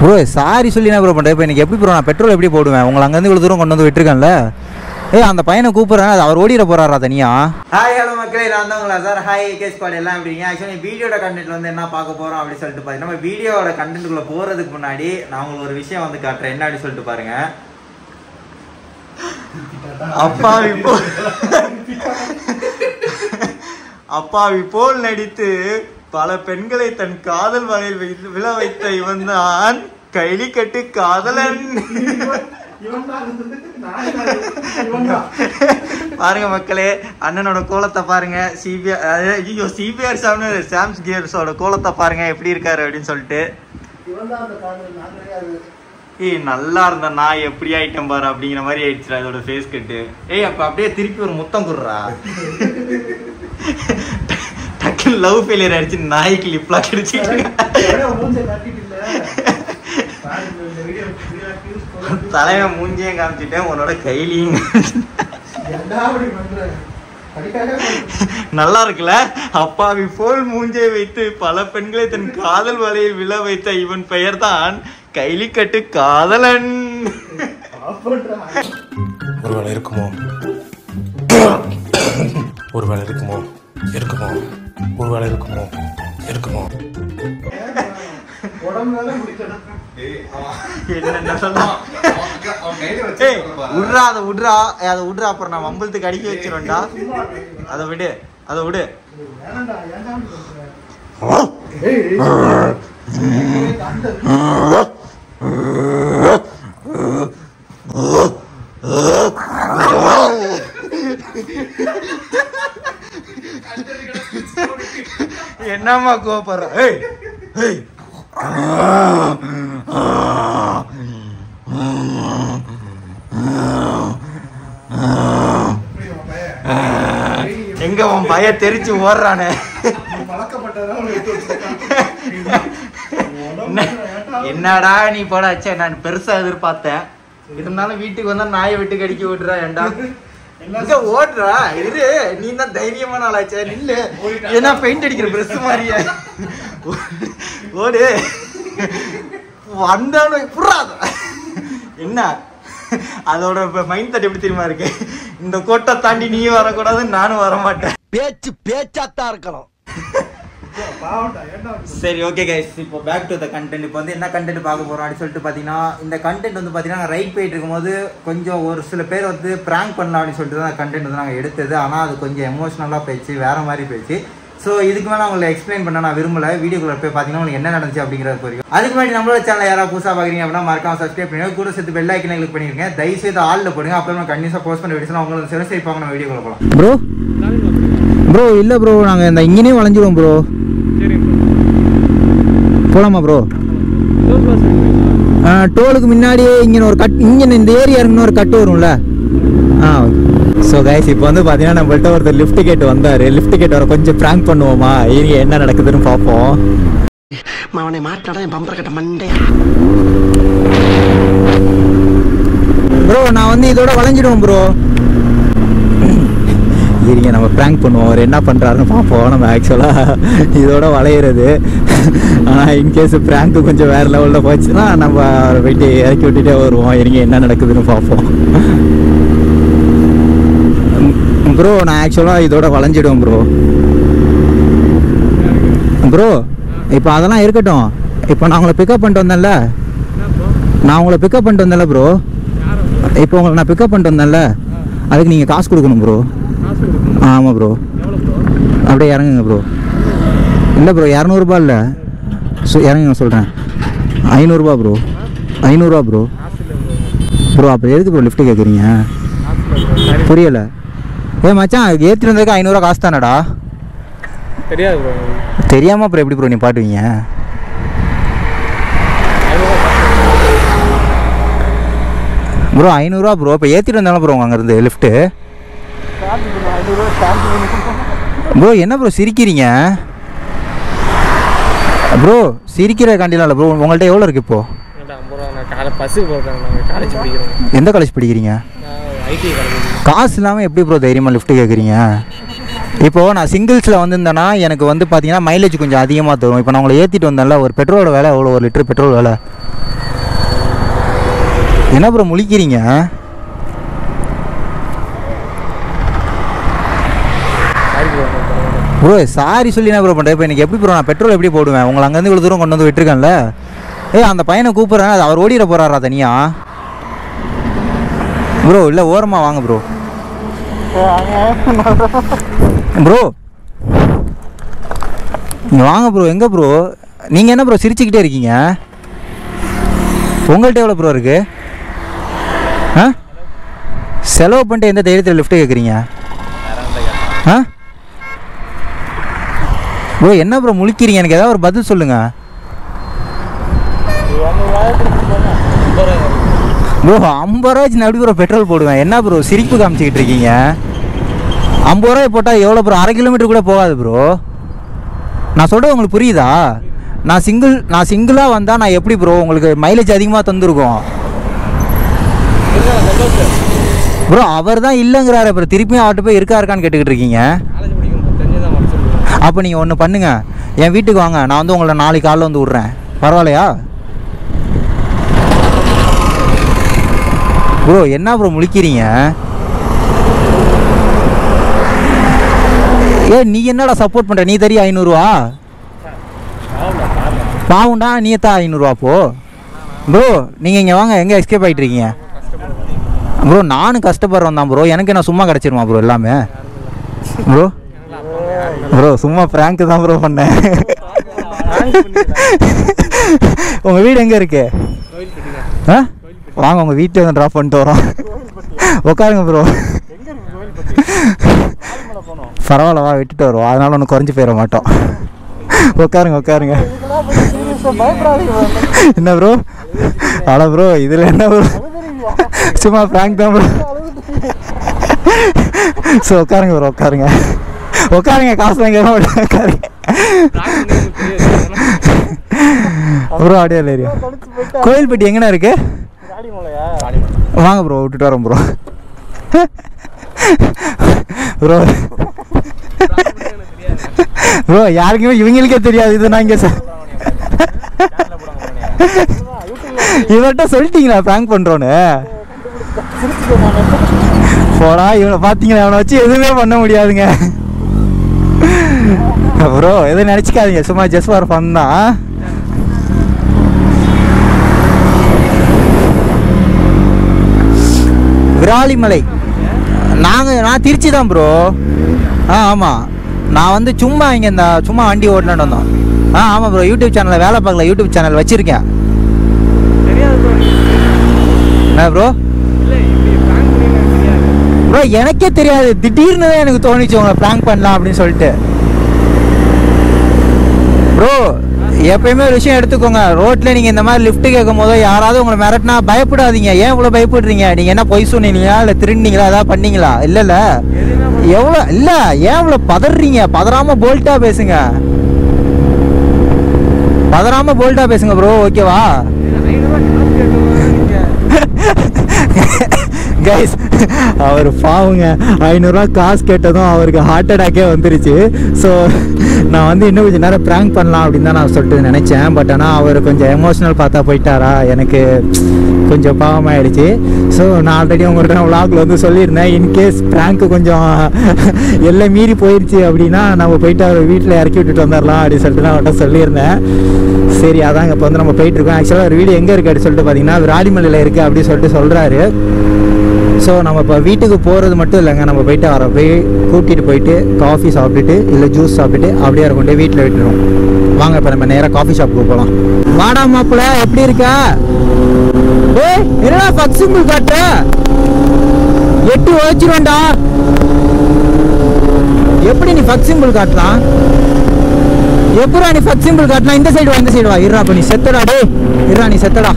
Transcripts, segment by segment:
Bro sorry சொல்லி என்ன bro பண்ணுறேன் இப்போ எனக்கு எப்படி ப்ரோ நான் பெட்ரோல் எப்படி போடுவேன்? உங்களை அங்கேருந்து இவ்வளோ தூரம் கொண்டு வந்து விட்டுருக்கேன்ல. ஏய் அந்த பையனை கூப்பிட்றேன். அது அவர் ஓடிட போறாரா தனியா? ஹாய் ஹலோ மக்களே நான் தான் உங்களா சார் ஹாய் கேஸ் பாடு எல்லாம் எப்படிங்க ஆக்சுவலி வீடியோட கண்டென்ட் வந்து என்ன பார்க்க போறோம் அப்படின்னு சொல்லிட்டு பார்த்தீங்கன்னா நம்ம வீடியோட கண்டென்ட்டுக்குள்ள போறதுக்கு முன்னாடி நான் உங்களுக்கு ஒரு விஷயம் வந்து காட்டுறேன். என்ன அப்படின்னு சொல்லிட்டு பாருங்க. அப்பாவி போல் அப்பாவி போல் நடித்து பல பெண்களை தன் காதல் வலையில் விழ வைத்த இவன் தான் கைலி கட்டு காதலன். பாருங்க மக்களே அண்ணனோட கோலத்தை பாருங்க. சிபிஆர் ஐயோ சிபிஆர் சாம்னு சாம்ஸ் கியர்ஸோட கோலத்தை பாருங்க எப்படி இருக்காரு அப்படின்னு சொல்லிட்டு. ஏய் நல்லா இருந்த நான் எப்படி ஆயிட்டேன் பாரு அப்படிங்கிற மாதிரி ஆயிடுச்சு அதோட ஃபேஸ் கட்டு ஏய் அப்ப அப்படியே திருப்பி ஒரு முத்தம் குடுறா. டக்குன்னு லவ் ஃபெயிலியர் ஆயிடுச்சு. நாய்க்கு லிப்லாம் கிடைச்சிட்டு தலைவன் மூஞ்சியும் காமிச்சிட்டேன் உன்னோட கைலியும் நல்லா இருக்குல்ல? அப்பாவி போல் மூஞ்சை வைத்து பல பெண்களை தன் காதல் வலையில் விழ வைத்த இவன் பெயர்தான் கைலிக்கட்டு காதலன் ஒருவேளை இருக்குமோ ஒருவேளை இருக்குமோ இருக்குமோ ஒருவேளை இருக்குமோ இருக்குமோ விட்றா அதை விட்றா அதை விட்றா அப்புறம் நான் வம்பளத்துக்கு அடிக்க வச்சிருவேன்டா அதை விடு அதை விடு என்னம்மா கோபப்படுற ஏய் ஏய். எங்க உன் பய தெரிச்சு ஓடுறானே? என்னடா நீ போட ச்சே நான் பெருசா எதிர்பார்த்தேன். இருந்தாலும் வீட்டுக்கு வந்தா நாயை விட்டு கடிக்க விட்டுறா ஏன்டா இங்க ஓடுறா இரு நீ தான் தைரியமான ஆளாச்சே நில்லு. ஏன்னா பெயிண்ட் அடிக்கிற பிரஸ் மாதிரியா. ஓடு. வந்தாலும் புறாத என்ன? அதோட மைண்ட் தாட் எப்படி தெரியுமா இருக்கு? இந்த கோட்டை தாண்டி நீ வரக்கூடாது நானும் வர மாட்டேன் பேச்சு பேச்சாத்தான் இருக்கணும். சரி ஓகே கைஸ் இப்போ பேக் டு த கண்டென்ட் இப்போ வந்து என்ன கண்டென்ட் பார்க்க போறோம் அப்படின்னு சொல்லிட்டு பார்த்தீங்கன்னா இந்த கண்டென்ட் வந்து பார்த்தீங்கன்னா ரைட் போயிட்டு இருக்கும்போது கொஞ்சம் ஒரு சில பேர் வந்து ப்ராங்க் பண்ணலாம் அப்படின்னு சொல்லிட்டு தான் கண்டென்ட் வந்து நாங்கள் எடுத்தது. ஆனால் அது கொஞ்சம் எமோஷனலாக போயிடுச்சு வேற மாதிரி போயிடுச்சு. ஸோ இதுக்கு மேலே உங்களை எக்ஸ்பிளைன் பண்ண நான் விரும்பல. வீடியோக்குள்ள போய் பார்த்தீங்கன்னா உங்களுக்கு என்ன நடந்துச்சு அப்படிங்கிறது புரியும். அதுக்கு முன்னாடி நம்மளோட சேனல் யாராவது புதுசாக பார்க்குறீங்க அப்படின்னா மறக்காம சப்ஸ்கிரைப் பண்ணுங்க. கூட சேர்த்து பெல் ஐக்கனை கிளிக் பண்ணிருக்கேன் தயவு செய்து ஆளில் போடுங்க. அப்புறம் கண்டிப்பாக போஸ்ட் பண்ண வீடியோஸ் உங்களுக்கு சிறு சிரிப்பாங்க நம்ம வீடியோக்குள்ள போகலாம் ப்ரோ ப்ரோ இல்லை ப்ரோ நாங்கள் இந்த இங்கேனே வளைஞ்சிருவோம் ப்ரோ போலாமா ப்ரோ டோலுக்கு முன்னாடியே இங்கே ஒரு கட் இங்கே இந்த ஏரியா இறங்கணும் ஒரு கட்டு வரும்ல? ஆ ஸோ கைஸ் இப்போ வந்து பார்த்தீங்கன்னா நம்மள்ட்ட ஒருத்தர் லிஃப்ட் கேட் வந்தார். லிஃப்ட் கேட் வர கொஞ்சம் ப்ராங்க் பண்ணுவோமா? இனி என்ன நடக்குதுன்னு பார்ப்போம். அவனை மாட்டாடா என் பம்பர கட்ட மண்டையா? ப்ரோ நான் வந்து இதோட வளைஞ்சிடுவோம் ப்ரோ இருங்க நம்ம ப்ராங்க் பண்ணுவோம். அவர் என்ன பண்ணுறாருன்னு பார்ப்போம். நம்ம ஆக்சுவலாக இதோட வளையிறது. ஆனால் இன்கேஸ் ப்ராங்க்கு கொஞ்சம் வேறு லெவலில் போச்சுன்னா நம்ம அவரை போயிட்டு இறக்கி விட்டுட்டே வருவோம். இருங்க என்ன நடக்குதுன்னு பார்ப்போம். ப்ரோ நான் ஆக்சுவலாக இதோட வளைஞ்சிடுவேன் ப்ரோ ப்ரோ இப்போ அதெல்லாம் இருக்கட்டும். இப்போ நான் உங்களை பிக்கப் பண்ணிட்டு வந்தேன்ல. நான் உங்களை பிக்கப் பண்ணிட்டு வந்தேன்ல ப்ரோ இப்போ உங்களை நான் பிக்கப் பண்ணிட்டு வந்தேன்ல. அதுக்கு நீங்கள் காசு கொடுக்கணும் ப்ரோ ஆமாம் ப்ரோ அப்படியே இறங்குங்க ப்ரோ இல்லை ப்ரோ இரநூறுபா இல்லை. ஸோ இறங்குங்க சொல்கிறேன் ஐநூறுரூபா ப்ரோ ஐநூறுரூவா ப்ரோ ப்ரோ அப்போ எதுக்கு ப்ரோ லிஃப்ட் கேட்குறீங்க புரியலை. ஏ மச்சான் ஏற்றிட்டு வந்ததுக்கு ஐநூறுரூவா காசு தானடா? தெரியாது ப்ரோ தெரியாமல் அப்புறம் எப்படி ப்ரோ நீ பாட்டுவீங்க? ப்ரோ ஐநூறுரூவா ப்ரோ இப்போ ஏற்றிட்டு வந்தாலும் ப்ரோ அங்கேருந்து லிஃப்ட்டு ப்ரோ என்ன ப்ரோ சிரிக்கிறீங்க? ப்ரோ சிரிக்கிற காண்டிலாம் இல்லை ப்ரோ உங்கள்கிட்ட எவ்வளோ இருக்குது இப்போ? எந்த காலேஜ் படிக்கிறீங்க? காசு இல்லாமல் எப்படி ப்ரோ தைரியமாக லிஃப்ட் கேட்குறீங்க இப்போது நான் சிங்கிள்ஸில் வந்திருந்தேன்னா எனக்கு வந்து பார்த்தீங்கன்னா மைலேஜ் கொஞ்சம் அதிகமாக தரும். இப்போ நான் உங்களை ஏற்றிட்டு வந்தேன்ல ஒரு பெட்ரோலோட விலை எவ்வளோ ஒரு லிட்டர் பெட்ரோல் விலை? என்ன ப்ரோ முழிக்கிறீங்க? ப்ரோ சாரி சொல்லி என்ன ப்ரோ பண்ணுறேன் இப்போ எனக்கு எப்படி ப்ரோ நான் பெட்ரோல் எப்படி போடுவேன்? உங்களை அங்கேருந்து இவ்வளோ தூரம் கொண்டு வந்து விட்டுருக்கேன்ல. ஏய் அந்த பையனை கூப்பிட்றேன். அது அவர் ஓடிட போகிறாரா தனியா? ப்ரோ இல்லை ஓரமாக வாங்க ப்ரோ ப்ரோ நீங்கள் வாங்க ப்ரோ எங்கே ப்ரோ நீங்கள் என்ன ப்ரோ சிரிச்சுக்கிட்டே இருக்கீங்க? உங்கள்கிட்ட எவ்வளோ ப்ரோ இருக்குது ஆ? செலவு பண்ணிட்டு எந்த தைரியத்தில் லிஃப்ட்டு கேட்குறீங்க ஆ? ப்ரோ என்ன ப்ரோ முழிக்கிறீங்க? எனக்கு ஏதாவது ஒரு பதில் சொல்லுங்க. ப்ரோ ஐம்பது ரூபாய்க்கு நான் எப்படி ப்ரோ பெட்ரோல் போடுவேன். என்ன ப்ரோ சிரிப்பு காமிச்சிக்கிட்டு இருக்கீங்க? ஐம்பது ரூபாய் போட்டால் எவ்வளோ ப்ரோ? அரை கிலோமீட்டர் கூட போகாது ப்ரோ. நான் சொல்கிறது உங்களுக்கு புரியுதா? நான் சிங்கிள் நான் சிங்கிளாக வந்தால் நான் எப்படி ப்ரோ உங்களுக்கு மைலேஜ் அதிகமாக தந்துருக்கோம்? ப்ரோ அவர் தான் இல்லைங்கிறாரு அப்புறம் திருப்பியும் அவர்கிட்ட போய் இருக்கா இருக்கான்னு கேட்டுக்கிட்டு இருக்கீங்க காலேஜ் படிக்கணும் தெரிஞ்சுதான் வர சொல்லுவேன் அப்போ நீங்கள் ஒன்று பண்ணுங்கள் என் வீட்டுக்கு வாங்க. நான் வந்து உங்களை நாளைக்கு காலைல வந்து விட்றேன். பரவாயில்லையா? ப்ரோ என்ன ப்ரோ முழிக்கிறீங்க? ஏ நீ என்னடா சப்போர்ட் பண்ணுற நீ தரிய ஐநூறுரூவா பாவுண்டா நீ தான் ஐநூறுவா போ ப்ரோ நீங்கள் இங்கே வாங்க. எங்கே எஸ்கேப் ஆகிட்டு இருக்கீங்க? ப்ரோ நானும் கஷ்டப்படுறேன் தான் ப்ரோ எனக்கு என்ன சும்மா கிடச்சிருமா ப்ரோ எல்லாமே? ப்ரோ ப்ரோ சும்மா ப்ராங்க் தான் ப்ரோ பண்ணேன். உங்கள் வீடு எங்கே இருக்கு? ஆ? வாங்க உங்கள் வீட்டில் வந்து ட்ராப் பண்ணிட்டு வரோம். உட்காருங்க ப்ரோ பரவாயில்ல வா விட்டுட்டு வருவோம். அதனால ஒன்றும் குறைஞ்சி போயிட மாட்டோம். உட்காருங்க உட்காருங்க. என்ன ப்ரோ அட ப்ரோ இதில் என்ன ப்ரோ சும்மா ப்ராங்க் தான் ப்ரோ ஸோ உட்காருங்க ப்ரோ உட்காருங்க. உட்காருங்க காசு வாங்க உட்காருங்க. ப்ரோ அப்படியே ஏரியா கோயில்பட்டி எங்கண்ணா இருக்கு? வாங்க ப்ரோ விட்டுட்டு வரோம் ப்ரோ. ப்ரோ. ப்ரோ யாருக்குமே இவங்களுக்கே தெரியாது இது நான் இங்கே சார் இவர்கிட்ட சொல்லிட்டீங்களா ப்ராங்க் பண்ணுறோன்னு போடா இவனை பார்த்தீங்களா இவனை வச்சு எதுவுமே பண்ண முடியாதுங்க. ப்ரோ எதுவும் நினச்சிக்காதீங்க. சும்மா ஜஸ்ட் ஃபார் ஃபன் தான். விராலிமலை. நாங்கள் நான் திருச்சி தான் ப்ரோ ஆ ஆமாம் நான் வந்து சும்மா இங்கே இந்த சும்மா வண்டி ஓட்டினு வந்தோம். ஆ ஆமாம் ப்ரோ யூடியூப் சேனலில் வேலை பார்க்கல. யூடியூப் சேனல் வச்சுருக்கேன். என்ன ப்ரோ ப்ரோ எனக்கே தெரியாது. திடீர்னு தான் எனக்கு தோணுச்சு உங்களை ப்ராங்க் பண்ணலாம் அப்படின்னு சொல்லிட்டு. ப்ரோ எப்பயுமே ஒரு விஷயம் எடுத்துக்கோங்க. ரோட்ல நீங்க இந்த மாதிரி லிஃப்ட் கேட்கும் போதோ யாராவது உங்களை மிரட்டினா பயப்படாதீங்க. ஏன் இவ்வளவு பயப்படுறீங்க? நீங்க என்ன பொய் சொன்னீங்களா? இல்ல திருடினீங்களா? ஏதாவது பண்ணீங்களா? இல்ல இல்ல. எவ்வளவு இல்ல. ஏன் இவ்வளவு பதறீங்க? பதறாம போல்ட்டா பேசுங்க. பதறாம போல்ட்டா பேசுங்க ப்ரோ ஓகேவா கைஸ் அவர் பாவுங்க. ஐநூறுரூவா காசு கேட்டதும் அவருக்கு ஹார்ட் அட்டாக்கே வந்துருச்சு. ஸோ நான் வந்து இன்னும் கொஞ்சம் நேரம் ப்ராங்க் பண்ணலாம் அப்படின்னு தான் நான் சொல்லிட்டு நினச்சேன். பட் ஆனால் அவர் கொஞ்சம் எமோஷ்னல் பார்த்தா போயிட்டாரா? எனக்கு கொஞ்சம் பாவமாயிடுச்சு. ஸோ நான் ஆல்ரெடி உங்கள்கிட்ட நான் vlogல வந்து சொல்லியிருந்தேன். இன்கேஸ் ப்ராங்க்கு கொஞ்சம் எல்லாம் மீறி போயிடுச்சு அப்படின்னா நம்ம போயிட்டு அவர் வீட்டில் இறக்கி விட்டுட்டு வந்துடலாம் அப்படின்னு சொல்லிட்டு நான் அவர்கிட்ட சொல்லியிருந்தேன். சரி அதாங்க. இப்போ வந்து நம்ம போயிட்டு இருக்கோம். ஆக்சுவலாக ஒரு வீடு எங்கே இருக்குது அப்படின்னு சொல்லிட்டு பார்த்தீங்கன்னா விராலிமலையில் இருக்குது அப்படின்னு சொல்லிட்டு சொல்கிறாரு ஸோ நம்ம இப்போ வீட்டுக்கு போகிறது மட்டும் இல்லைங்க. நம்ம போயிட்டு அவரை போய் கூட்டிகிட்டு போயிட்டு காஃபி சாப்பிட்டுட்டு இல்லை ஜூஸ் சாப்பிட்டுட்டு அப்படியே அவரை கொண்டு வீட்டில் விட்டுருவோம் வாங்க இப்போ நம்ம நேராக காஃபி ஷாப்புக்கு போகலாம் வாடா மாப்பிள்ள எப்படி இருக்க? ஏ என்னடா பக்ஸுங்கள் சிம்பிள் எட்டு உழைச்சிருவேன்டா. எப்படி நீ ஃபக் சிம்பிள் காட்டலாம்? எப்படா நீ ஃபக் சிம்பிள் காட்டலாம்? இந்த சைடு வா இந்த சைடு வா. இருடா அப்ப நீ செத்தடா டே இருடா நீ செத்தடா.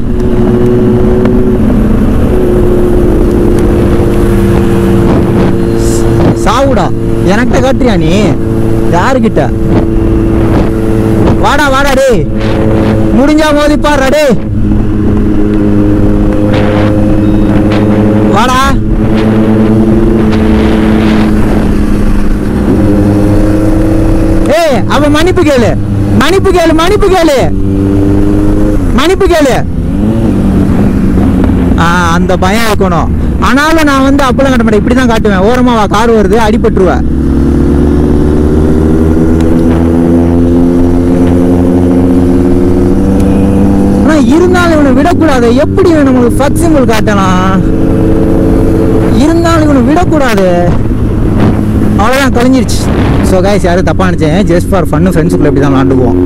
சாவுடா எனக்கிட்ட காட்டுறியா நீ? யாருக்கிட்ட? வாடா வாடா டே முடிஞ்சா மோதி பாடுறா டே வாடா அப்ப மன்னிப்பு கேளு. மன்னிப்பு கேளு மன்னிப்பு கேளு. மன்னிப்பு கேளு. ஆ அந்த பயம் இருக்கணும். ஆனாலும் நான் வந்து அப்பெல்லாம் காட்ட மாட்டேன். இப்படி தான் காட்டுவேன். ஓரமாக வா கார் வருது அடிபட்டுருவேன் ஆனால் இருந்தாலும் இவனை விடக்கூடாது. எப்படி நம்மளுக்கு ஃபக் காட்டலாம்? இருந்தாலும் இவனை விடக்கூடாது. அவ்வளோதான் கலைஞ்சிருச்சு. ஸோ கைஸ் யாரும் தப்பாக நினச்சேன் ஜஸ்ட் ஃபார் ஃபன்னு ஃப்ரெண்ட்ஸுக்குள்ள இப்படி தான் விளாண்டுவோம்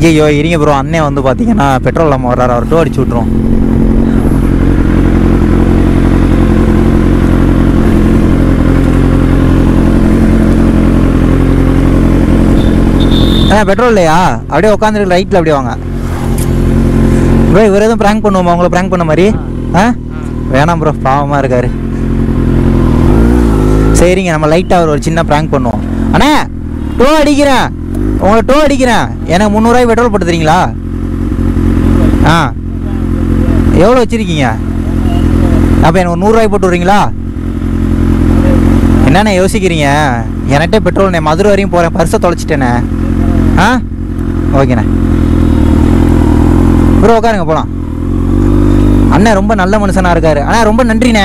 ஐயையோ இருங்க ப்ரோ அண்ணே வந்து பார்த்தீங்கன்னா பெட்ரோல் இல்லாமல் வர்றாரு. அவர் டோ அடிச்சு விட்ருவோம் ஆ பெட்ரோல் இல்லையா? அப்படியே உட்காந்துருக்கு ரைட்டில் அப்படியே வாங்க. ப்ரோ இவர் எதுவும் ப்ராங்க் பண்ணுவோமா? உங்களை ப்ராங்க் பண்ண மாதிரி? ஆ? வேணாம் ப்ரோ பாவமாக இருக்கார். சரிங்க நம்ம லைட்டாக ஒரு சின்ன ப்ராங்க் பண்ணுவோம். அண்ணே டோ அடிக்கிறேன். உங்களை டோ அடிக்கிறேன். எனக்கு முந்நூறுவாய் பெட்ரோல் போட்டு தரீங்களா? ஆ. எவ்வளோ வச்சுருக்கீங்க? அப்போ எனக்கு ஒரு நூறுரூவாய் போட்டு விட்றீங்களா? என்னண்ணே யோசிக்கிறீங்க? என்கிட்ட பெட்ரோல் நான் மதுரை வரையும் போகிறேன் பர்ஸை தொலைச்சிட்டேனே ஆ? ஓகேண்ணே. ப்ரோ உட்காருங்க போகலாம் அண்ணன் ரொம்ப நல்ல மனுஷனாக இருக்கார். அண்ணா ரொம்ப நன்றிண்ணே.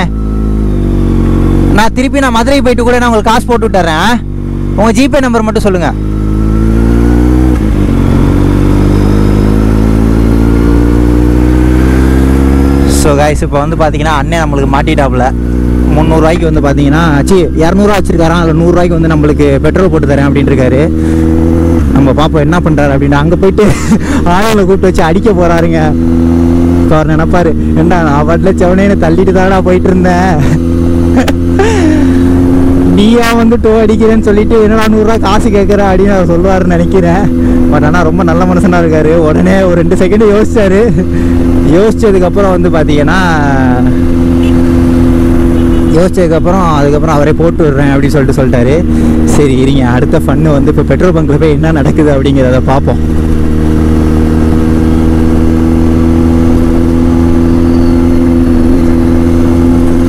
நான் திருப்பி நான் மதுரை போயிட்டு கூட நான் உங்களுக்கு காசு போட்டு விட்டுறேன். உங்கள் ஜிபே நம்பர் மட்டும் சொல்லுங்கள் ஸோ காய்ஸ் இப்போ வந்து பார்த்தீங்கன்னா அண்ணன் நம்மளுக்கு மாட்டிட்டாப்புல. முந்நூறுரூவாய்க்கு வந்து பார்த்தீங்கன்னா சி இரநூறுவா வச்சிருக்காராம் அதில் நூறுரூவாய்க்கு வந்து நம்மளுக்கு பெட்ரோல் போட்டு தரேன் அப்படின்னு இருக்காரு நம்ம பாப்போம் என்ன பண்ணுறாரு அப்படின்னு அங்கே போயிட்டு ஆளுங்களை கூப்பிட்டு வச்சு அடிக்க போகிறாருங்க அவர் நினைப்பாரு என்ன நான் பாட்டில் செவனேன்னு தள்ளிட்டு தாடா போயிட்டு இருந்தேன். நீயா வந்து டோ அடிக்கிறேன்னு சொல்லிட்டு என்னடா நூறுரூவா காசு கேட்குற அப்படின்னு அவர் சொல்லுவாருன்னு நினைக்கிறேன். பட் ஆனால் ரொம்ப நல்ல மனுஷனாக இருக்காரு. உடனே ஒரு ரெண்டு செகண்டு யோசிச்சாரு. யோசிச்சதுக்கப்புறம் வந்து பார்த்தீங்கன்னா யோசிச்சதுக்கப்புறம் அதுக்கப்புறம் அவரே போட்டு விடுறேன் அப்படின்னு சொல்லிட்டு சொல்லிட்டாரு. சரி இருங்க. அடுத்த ஃபன்னு வந்து இப்போ பெட்ரோல் பங்க்கில் போய் என்ன நடக்குது அப்படிங்கிறத பார்ப்போம்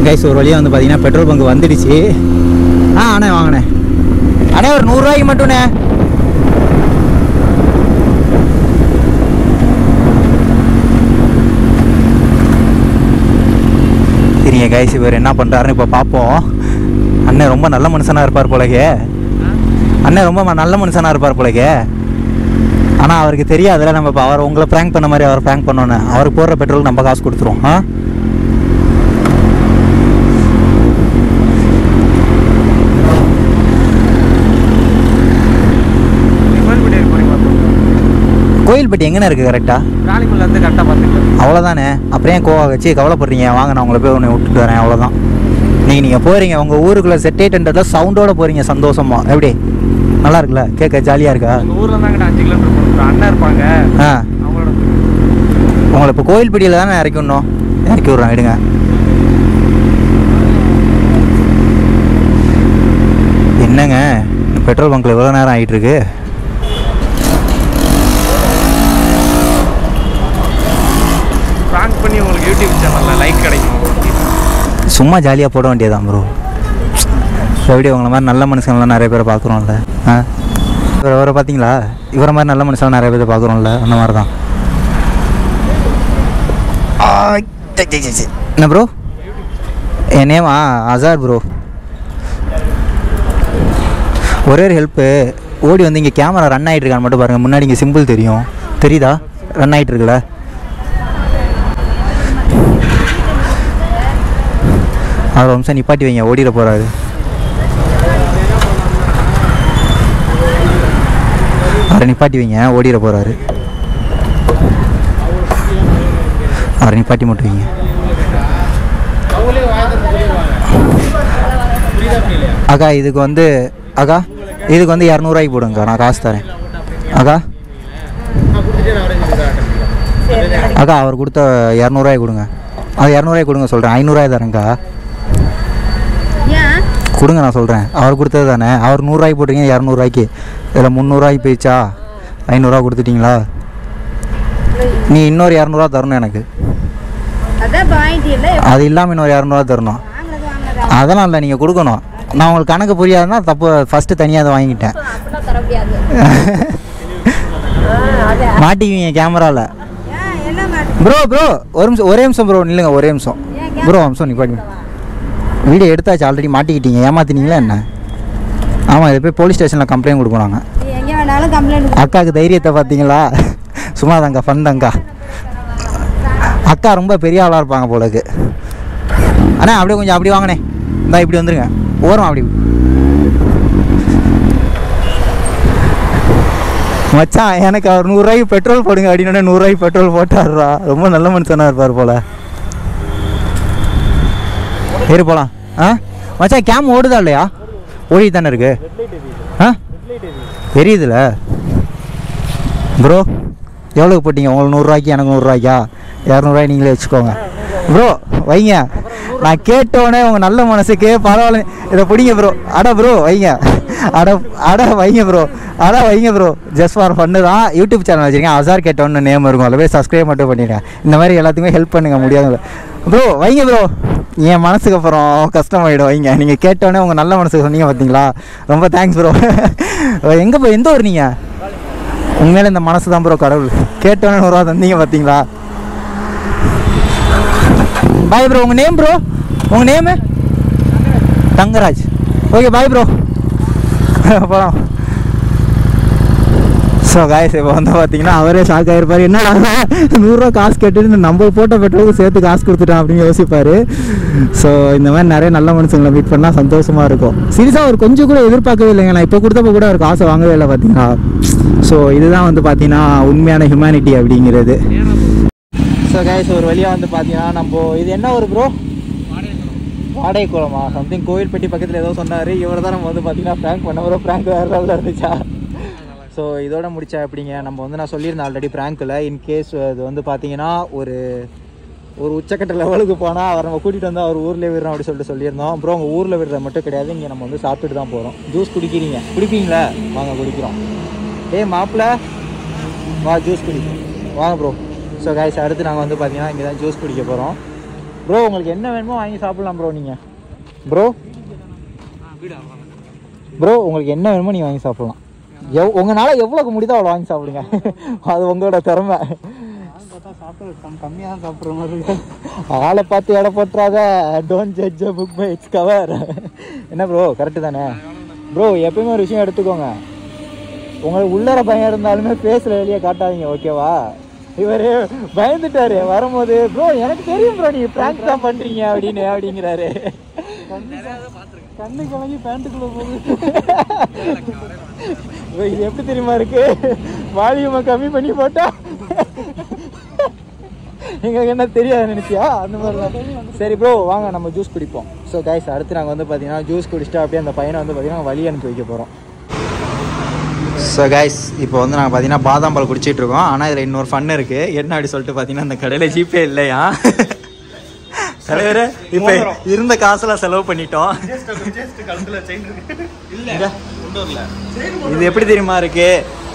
கைஸ் ஒரு வழியாக வந்து பார்த்தீங்கன்னா பெட்ரோல் பங்க் வந்துடுச்சு. தான் அண்ணே வாங்கண்ணே அண்ணே ஒரு நூறுரூவாய்க்கு மட்டும்ண்ணே. சரிங்க கைஸ் இவர் என்ன பண்ணுறாருன்னு இப்போ பார்ப்போம் அண்ணன் ரொம்ப நல்ல மனுஷனாக இருப்பார் போலகே அண்ணன் ரொம்ப நல்ல மனுஷனாக இருப்பார் போலகே ஆனால் அவருக்கு தெரியாதுல நம்ம இப்போ அவர் உங்களை ப்ராங்க் பண்ண மாதிரி அவர் ப்ராங்க் பண்ணோன்னு. அவருக்கு போடுற பெட்ரோலுக்கு நம்ம காசு கொடுத்துருவோம். ஆ கோயில்பட்டி இருக்கு போறீங்களா கோயில்பட்டி எங்கண்ணே இருக்குது கரெக்டாக ராணிக்குள்ள இருந்து கரெக்டாக பார்த்துட்டு. அவ்வளோதானே? அப்புறம் கோவா வச்சு கவலைப்படுறீங்க? வாங்க நான் உங்களை போய் உன்னை விட்டுட்டு வரேன் அவ்வளோதான். நீங்கள் நீங்கள் போகிறீங்க உங்கள் ஊருக்குள்ளே செட் எயிட் சவுண்டோட போகிறீங்க சந்தோஷமா. எப்படி? நல்லா இருக்குல்ல? கேட்க ஜாலியாக இருக்கா? எங்கள் ஊரில் தான் கிட்ட அஞ்சு கிலோமீட்டர் அண்ணன் இருப்பாங்க. ஆ. அவங்களோட உங்களை இப்போ கோயில்பட்டியில் தானே இறக்கி விடணும் இறக்கி விட்றேன் விடுங்க. என்னங்க? பெட்ரோல் பங்க்கில் எவ்வளோ நேரம் ஆகிட்டு இருக்கு ப்ராங்க் பண்ணி உங்களுக்கு யூடியூப் சேனலில் லைக் கிடைக்கும் சும்மா ஜாலியாக போட வேண்டியதான் ப்ரோ எப்படி உங்களை மாதிரி நல்ல மனுஷங்கள்லாம் நிறைய பேர் பார்க்குறோம்ல ஆ? இவரை இவரை பார்த்தீங்களா? இவரை மாதிரி நல்ல மனுஷங்க நிறைய பேர் பார்க்குறோம்ல அந்த மாதிரி தான் என்ன ப்ரோ என் நேமா அசார் ப்ரோ ஒரே ஒரு ஹெல்ப்பு ஓடி வந்து இங்கே கேமரா ரன் ஆகிட்டு இருக்கான்னு மட்டும் பாருங்கள் முன்னாடி இங்கே சிம்பிள் தெரியும். தெரியுதா? ரன் ஆகிட்டு இருக்குல்ல. அவர் வம்சம் நிப்பாட்டி வைங்க ஓடிட போகிறாரு அவரை நிப்பாட்டி வைங்க ஓடிட போகிறாரு அவரை நிப்பாட்டி மட்டும் வைங்க. அக்கா இதுக்கு வந்து அக்கா இதுக்கு வந்து இரநூறுவாய்க்கு போடுங்கக்கா நான் காசு தரேன். அக்கா. அக்கா அவர் கொடுத்த இரநூறுவாய் கொடுங்க. அது இரநூறுவாய் கொடுங்க சொல்கிறேன் ஐநூறுரூவாய் தரேங்க்கா கொடுங்க நான் சொல்கிறேன் அவர் கொடுத்தது தானே? அவர் நூறுரூவாய்க்கு போட்டிருக்கீங்க இரநூறுவாய்க்கு. இதில் முந்நூறுரூவாய்க்கு போயிடுச்சா? ஐநூறுரூவா கொடுத்துட்டீங்களா? நீ இன்னொரு இரநூறுவா தரணும் எனக்கு. அது இல்லாமல் இன்னொரு இரநூறுவா தரணும். அதெல்லாம் இல்லை நீங்கள் கொடுக்கணும். நான் உங்களுக்கு கணக்கு புரியாதுன்னா தப்பு ஃபஸ்ட்டு தனியாக அதை வாங்கிட்டேன். மாட்டிக்குவீங்க கேமராவில் ப்ரோ ப்ரோ ஒரு நிமிஷம் ஒரே நிமிஷம் ப்ரோ நில்லுங்க ஒரே நிமிஷம். ப்ரோ நிமிஷம் நிப்பாட்டி வீடியோ எடுத்தாச்சு ஆல்ரெடி மாட்டிக்கிட்டீங்க. ஏமாத்தினீங்களா என்ன? ஆமாம் இது போய் போலீஸ் ஸ்டேஷனில் கம்ப்ளைண்ட் கம்ப்ளைண்ட் அக்காவுக்கு தைரியத்தை பார்த்தீங்களா? சும்மா தாங்க ஃபன் அக்கா ரொம்ப பெரிய ஆளாக இருப்பாங்க போலக்கு அண்ணா அப்படியே கொஞ்சம் அப்படி வாங்கண்ணே. இந்தா இப்படி வந்துருங்க. ஓரம் அப்படி. மச்சான் எனக்கு அவர் நூறுரூவாய்க்கு பெட்ரோல் போடுங்க அப்படின்னு நூறுரூவாய்க்கு பெட்ரோல் போட்டாருடா. ரொம்ப நல்ல மனுஷனாக இருப்பார் போல. ஏறி போகலாம் ஆ? மச்சான் கேம் ஓடுதா இல்லையா? ஓடி தானே இருக்கு. ஆ? தெரியுதுல. ப்ரோ எவ்வளோக்கு போட்டீங்க? உங்களுக்கு நூறுரூவாய்க்கு எனக்கு நூறுரூவாய்க்கா? இரநூறுவாய் நீங்களே வச்சுக்கோங்க. ப்ரோ வைங்க. நான் கேட்டோடனே உங்கள் நல்ல மனசுக்கு பரவாயில்ல. இதை பிடிங்க ப்ரோ அட ப்ரோ வைங்க. அட அட வைங்க ப்ரோ அட வைங்க ப்ரோ ஜஸ்ட் ஃபார் ஃபன்னு தான் யூடியூப் சேனல் வச்சுருக்கேன். அசார் கேட்டோன்னு நேம் இருக்கும். அதில் போய் சப்ஸ்கிரைப் மட்டும் பண்ணிடுங்க. இந்த மாதிரி எல்லாத்துக்குமே ஹெல்ப் பண்ணுங்க. முடியாது ப்ரோ வைங்க ப்ரோ என் மனசுக்கு அப்புறம் கஷ்டமாயிடும். வைங்க. நீங்கள் கேட்டோன்னே உங்கள் நல்ல மனசுக்கு சொன்னீங்க பார்த்தீங்களா ரொம்ப தேங்க்ஸ் ப்ரோ எங்கே போய் எந்த ஊர் நீங்கள் உண்மையில இந்த மனசு தான் ப்ரோ கடவுள் கேட்டோன்னே நூறுரூவா தந்தீங்க பார்த்தீங்களா பாய் ப்ரோ உங்கள் நேம் ப்ரோ உங்கள் name Thangaraj. Okay bye bro போகலாம் ஸோ காய்ஸ் இப்போ வந்து பார்த்தீங்கன்னா அவரே ஷாக் ஆகிருப்பார் என்னடா நூறுரூவா காசு கேட்டுட்டு நம்ம போட்ட பெட்ரோலுக்கு சேர்த்து காசு கொடுத்துட்டான் அப்படின்னு யோசிப்பார். ஸோ இந்த மாதிரி நிறைய நல்ல மனுஷங்களை மீட் பண்ணால் சந்தோஷமாக இருக்கும். சீரியஸாக அவர் கொஞ்சம் கூட எதிர்பார்க்கவே இல்லைங்க. நான் இப்போ கொடுத்தப்ப கூட அவர் காசு வாங்கவே இல்லை பார்த்தீங்களா ஸோ இதுதான் வந்து பார்த்தீங்கன்னா உண்மையான ஹியூமனிட்டி அப்படிங்கிறது. ஸோ கைஸ் ஒரு வழியாக வந்து பார்த்தீங்கன்னா நம்ம இது என்ன ஒரு ப்ரோ வாடகை குளமா சம்திங் கோவில்பட்டி பக்கத்தில் ஏதோ சொன்னார். இவர் தான் நம்ம வந்து பார்த்தீங்கன்னா ஃப்ராங்க் பண்ண ஒரு ப்ராங்க் வேறு லெவலில் இருந்துச்சா? ஸோ இதோட முடிச்சா எப்படிங்க? நம்ம வந்து நான் சொல்லியிருந்தேன் ஆல்ரெடி ப்ராங்க்கில் இன்கேஸ் இது வந்து பார்த்தீங்கன்னா ஒரு ஒரு உச்சக்கட்ட லெவலுக்கு போனால் அவர் நம்ம கூட்டிகிட்டு வந்து அவர் ஊரில் விடுறோம் அப்படி சொல்லிட்டு சொல்லியிருந்தோம். அப்புறம் உங்கள் ஊரில் விடுறது மட்டும் கிடையாது. இங்கே நம்ம வந்து சாப்பிட்டுட்டு தான் போகிறோம் ஜூஸ் குடிக்கிறீங்க. குடிப்பீங்களா? வாங்க குடிக்கிறோம். ஏய் மாப்பிள்ள வா ஜூஸ் குடிப்போம் வாங்க ப்ரோ ஸோ காய்ஸ் அடுத்து நாங்கள் வந்து பார்த்தீங்கன்னா இங்கே தான் ஜூஸ் குடிக்க போகிறோம் ப்ரோ உங்களுக்கு என்ன வேணுமோ வாங்கி சாப்பிட்லாம் ப்ரோ நீங்கள் ப்ரோ ப்ரோ உங்களுக்கு என்ன வேணுமோ நீங்கள் வாங்கி சாப்பிட்லாம். எவ் உங்களால் எவ்வளோக்கு முடியுதோ அவ்வளோ வாங்கி சாப்பிடுங்க. அது உங்களோட திறமை. கம்மியாக சாப்பிட்ற மாதிரி ஆளை பார்த்து எடை போட்டுறாத don't judge book by its cover என்ன ப்ரோ கரெக்டு தானே? ப்ரோ எப்பயுமே ஒரு விஷயம் எடுத்துக்கோங்க. உங்களுக்கு உள்ளர பயம் இருந்தாலுமே ஃபேஸில் வெளியே காட்டாதீங்க ஓகேவா இவரு பயந்துட்டாரு. வரும்போது ப்ரோ எனக்கு தெரியும் ப்ரோ நீங்க பிராங்க் தான் பண்றீங்க அப்படின்னு அப்படிங்கிறாரு. கண்ணு கலங்கி பேண்ட்டுக்குள்ள போகுது. இது எப்படி தெரியுமா இருக்கு? வால்யூமை கம்மி பண்ணி போட்டா எங்களுக்கு என்ன தெரியாது நினைச்சியா? அந்த மாதிரி தான் சரி ப்ரோ வாங்க நம்ம ஜூஸ் குடிப்போம். ஸோ கைஸ் அடுத்து நாங்கள் வந்து பார்த்தீங்கன்னா ஜூஸ் குடிச்சிட்டு அப்படியே அந்த பையனை வந்து பார்த்தீங்கன்னா வழி அனுப்பி வைக்க போகிறோம் ஸோ கைஸ் இப்போ வந்து நாங்கள் பார்த்தீங்கன்னா பாதாம் பால் குடிச்சிட்டு இருக்கோம். ஆனால் இதில் இன்னொரு ஃபன் இருக்கு. என்ன அப்படி சொல்லிட்டு பார்த்தீங்கன்னா இந்த கடையில் ஜிபே இல்லையா? தலைவரே இப்போ இருந்த காசெல்லாம் செலவு பண்ணிட்டோம். இது எப்படி தெரியுமா இருக்கு?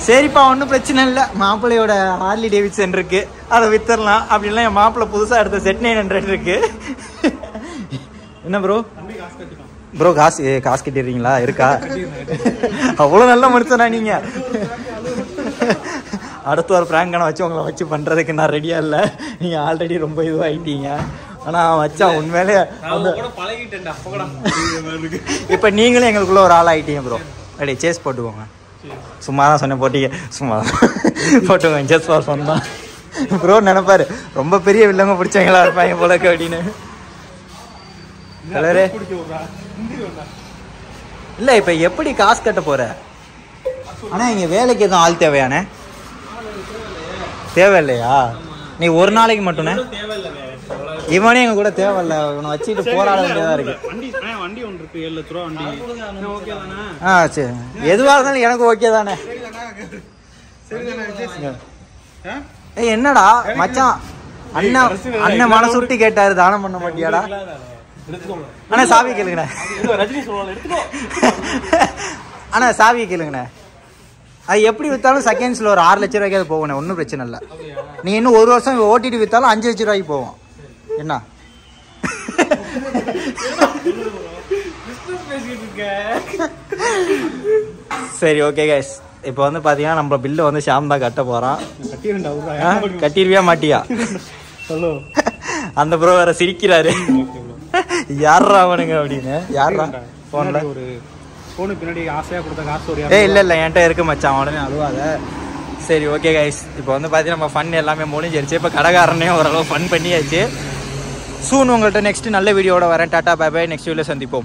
சரிப்பா ஒன்றும் பிரச்சனை இல்லை. மாப்பிள்ளையோட ஹார்லி டேவிட்சன் இருக்கு. அதை வித்தரலாம் அப்படின்லாம் என் மாப்பிள்ளை புதுசாக எடுத்த செட் நைன் ஹண்ட்ரட் இருக்கு. என்ன ப்ரோ ப்ரோ காசு காசு கட்டிடுறீங்களா? இருக்கா? அவ்வளோ நல்ல மனுஷனா நீங்க. அடுத்த ஒரு பிராங்கான வச்சு உங்களை வச்சு பண்றதுக்கு நான் ரெடியா இல்லை. நீங்க ஆல்ரெடி ரொம்ப இதுவாகிட்டீங்க ஆனா வச்சா உண்மையிலே இப்போ நீங்களும் எங்களுக்குள்ள ஒரு ஆள் ஆயிட்டீங்க ப்ரோ ரெடி சேஸ் போட்டுக்கோங்க. சும்மா தான் சொன்னேன் போட்டீங்க. சும்மா போட்டுக்கோங்க ஜஸ்ட் ஃபார் ஃபன் தான். ப்ரோ நினைப்பாரு ரொம்ப பெரிய வில்லங்க பிடிச்சவங்களா இருப்பாங்க போலக்கு அப்படின்னு. கலரே இல்ல இப்ப எப்படி காசு கட்ட போற? ஆனா இங்க வேலைக்கு எதுவும் ஆள் தேவையானே? தேவையில்லையா. நீ ஒரு நாளைக்கு மட்டும்னே? இவனே எங்க கூட தேவையில்ல. இவனை வச்சுட்டு போராட வேண்டியதா இருக்கு. வண்டி ஒன்று இருக்கு. ஏழு லட்ச ரூபா வண்டி. ஓகே தானே? ஆ சரி. எதுவா இருந்தாலும் எனக்கு ஓகே தானே. ஏய் என்னடா மச்சான் அண்ணன் அண்ணன் மனசு விட்டு கேட்டாரு தானம் பண்ண மாட்டியாடா? அண்ணா சாவி கேளுங்கண்ணே. ரஜினி சொல்லுவாங்க எடுத்துக்கோ. அண்ணா சாவி கேளுங்கண்ணே. அது எப்படி வித்தாலும் செகண்ட்ஸ்ல ஒரு ஆறு லட்ச ரூபாய்க்கு போகணும் ஒன்றும் பிரச்சனை இல்லை. நீ இன்னும் ஒரு வருஷம் ஓட்டிட்டு வித்தாலும் அஞ்சு லட்ச ரூபாய்க்கு போவோம். என்ன? சரி ஓகே கைஸ் இப்போ வந்து பார்த்தீங்கன்னா நம்ம பில்லு வந்து ஷாம் தான் கட்ட போகிறான் கட்டிருவியா மாட்டியா? சொல்லு. அந்த ப்ரோ வேற சிரிக்கிறாரு. யாரா அவனுங்க அப்படின்னு? யாரா போன்ல ஒரு போனு பின்னாடி ஆசையா கொடுத்த காசு ஒரு ஏய் இல்ல இல்ல என்கிட்ட இருக்கு மச்சான். உடனே அழுவாத. சரி ஓகே கைஸ் இப்போ வந்து பார்த்தீங்கன்னா நம்ம ஃபன் எல்லாமே முடிஞ்சிருச்சு. இப்போ கடைக்காரனையும் ஓரளவு ஃபன் பண்ணியாச்சு. சூன் உங்கள்கிட்ட நெக்ஸ்ட் நல்ல வீடியோட வரேன். டாட்டா பை பை நெக்ஸ்ட் வீடியோ சந்திப்போம்.